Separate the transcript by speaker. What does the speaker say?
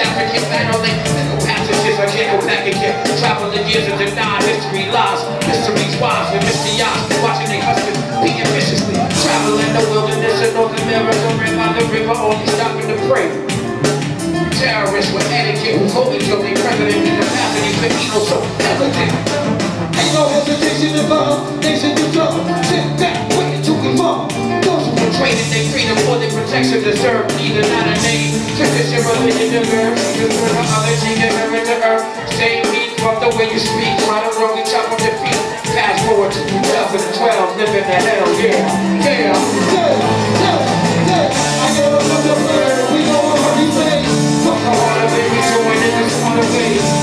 Speaker 1: South African battling. Who I can't go back again. Traveling years of denied history lies. Mysteries wise and mysterious. Watching they husband being viciously. Traveling the wilderness of North America. Ran by the river, only stopping to pray. Terrorists with etiquette who told each other president in capacity for evil so elegant.
Speaker 2: Ain't no hesitation involved. Nation
Speaker 1: training their freedom for their protection deserve neither not a name. Tradition, religion, deserve, deserve other thing that earth to earth. Same beat, fuck the way you speak, try to wrong each other their feet. Fast forward to 2012, living the hell, yeah, yeah.
Speaker 2: Yeah, yeah, yeah. I up on the bird, we on what we say.
Speaker 1: Fuck all the way we doing it, just wanna.